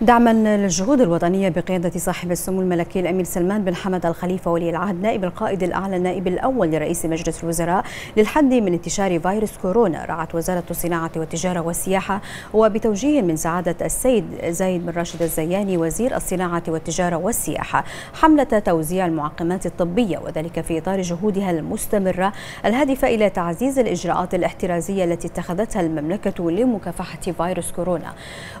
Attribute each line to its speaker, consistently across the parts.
Speaker 1: دعما للجهود الوطنية بقيادة صاحب السمو الملكي الأمير سلمان بن حمد الخليفة ولي العهد نائب القائد الأعلى النائب الأول لرئيس مجلس الوزراء للحد من انتشار فيروس كورونا. رعت وزارة الصناعة والتجارة والسياحة وبتوجيه من سعادة السيد زايد بن راشد الزياني وزير الصناعة والتجارة والسياحة حملة توزيع المعقمات الطبية وذلك في إطار جهودها المستمرة الهادفة إلى تعزيز الإجراءات الاحترازية التي اتخذتها المملكة لمكافحة فيروس كورونا.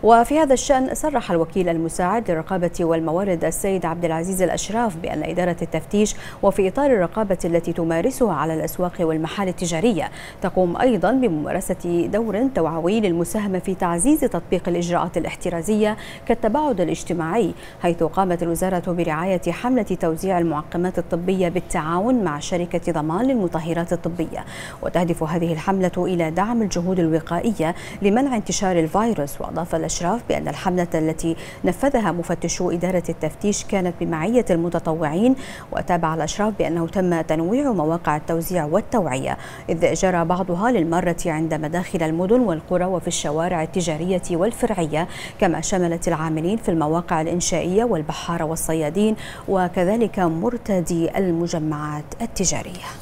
Speaker 1: وفي هذا الشأن صرح الوكيل المساعد للرقابة والموارد السيد عبد العزيز الأشراف بأن إدارة التفتيش وفي إطار الرقابة التي تمارسها على الأسواق والمحال التجارية تقوم أيضا بممارسة دور توعوي للمساهمة في تعزيز تطبيق الإجراءات الاحترازية كالتباعد الاجتماعي حيث قامت الوزارة برعاية حملة توزيع المعقمات الطبية بالتعاون مع شركة ضمان للمطهرات الطبية. وتهدف هذه الحملة إلى دعم الجهود الوقائية لمنع انتشار الفيروس وأضاف الأشراف بأن الحملة التي نفذها مفتشو إدارة التفتيش كانت بمعية المتطوعين وتابع الأشراف بأنه تم تنويع مواقع التوزيع والتوعية إذ جرى بعضها للمرة عند مداخل المدن والقرى وفي الشوارع التجارية والفرعية كما شملت العاملين في المواقع الإنشائية والبحارة والصيادين وكذلك مرتدي المجمعات التجارية.